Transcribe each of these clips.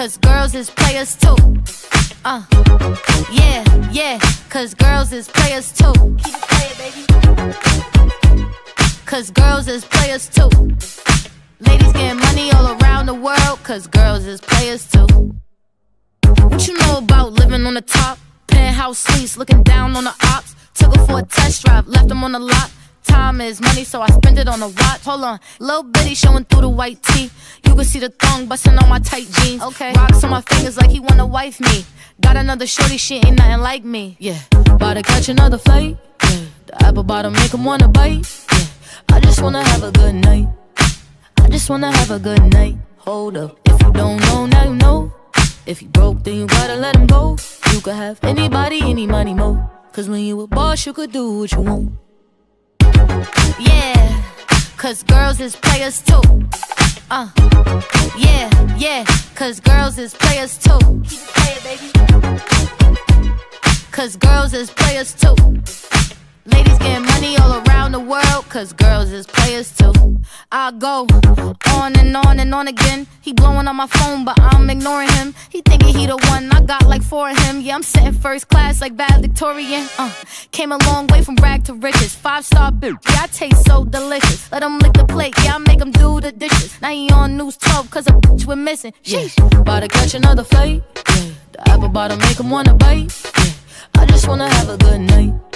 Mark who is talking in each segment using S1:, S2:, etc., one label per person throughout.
S1: cause girls is players too. Uh, yeah, yeah, cause girls is players too. Keep it playing, baby. Cause girls is players too. Ladies getting money all around the world, cause girls is players too. What you know about living on the top? Penthouse suites, looking down on the ops. Took her for a test drive, left them on the lot. Time is money, so I spend it on a watch. Hold on, little bitty showing through the white tee. You can see the thong busting on my tight jeans. Okay, rocks on my fingers like he wanna wife me. Got another shorty, she ain't nothing like me. Yeah, about to catch another flight. Yeah, the apple bottom make him wanna bite. Yeah, I just wanna have a good night. I just wanna have a good night. Hold up, if you don't know, now you know. If you broke, then you gotta let him go. You could have anybody, any money, mo. Cause when you a boss, you could do what you want. Cause girls is players too. Uh, yeah, yeah, cause girls is players too. Keep it playing, baby. Cause girls is players too. Cause girls is players too. I go on and on and on again. He blowing on my phone, but I'm ignoring him. He thinking he the one, I got like four of him. Yeah, I'm sitting first class like valedictorian. Uh, came a long way from rag to riches. Five star bitch, yeah, I taste so delicious. Let him lick the plate, yeah, I make him do the dishes. Now he on news 12, cause a bitch we're missing. Sheesh, about to catch another flight. Yeah, the apple bottom make him wanna bite. Yeah, I just wanna have a good night.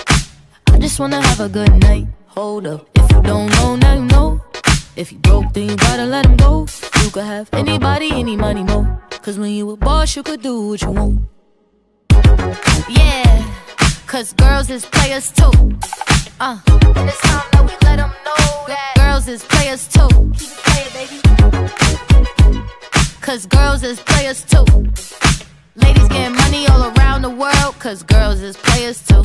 S1: Just wanna have a good night. Hold up, if you don't know, now you know. If you broke, then you gotta let him go. You could have anybody, any money, mo. Cause when you a boss, you could do what you want. Yeah, cause girls is players too. Uh, and it's time that we let them know that girls is players too. Keep it playing, baby. Cause girls is players too. Ladies getting money all around the world, cause girls is players too.